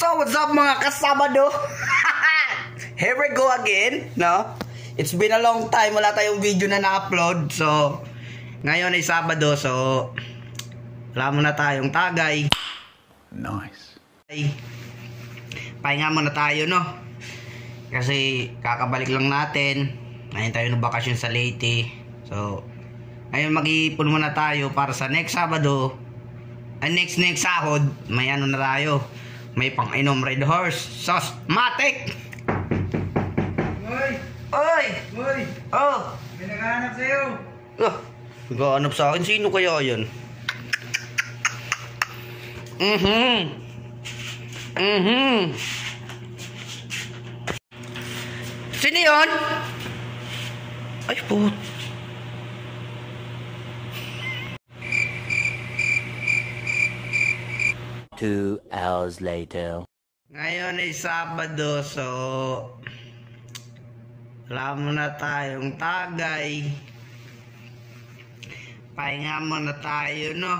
So, what's up mga kasabado? Here we go again, no? It's been a long time, wala tayong video na na-upload. So, ngayon ay Sabado, so, wala muna tayong tagay. Nice. Ay, pahinga muna tayo, no? Kasi, kakabalik lang natin. Ngayon tayo ng bakasyon sa Leyte. So, ngayon mag-iipon muna tayo para sa next Sabado. Ay, next next sahod, may ano na tayo. May pang-inom Red Horse. Sos, Matic! Hoy! Oy! Hoy! Oh! May naghahanap sa'yo! Ah, naghahanap sa akin. Sino kaya yan? Mhm. Mhm. Sino yun? Ay, put. Two hours later. Ngayon ay Sabado, so wala muna tayong tagay. Pahinga muna tayo, no?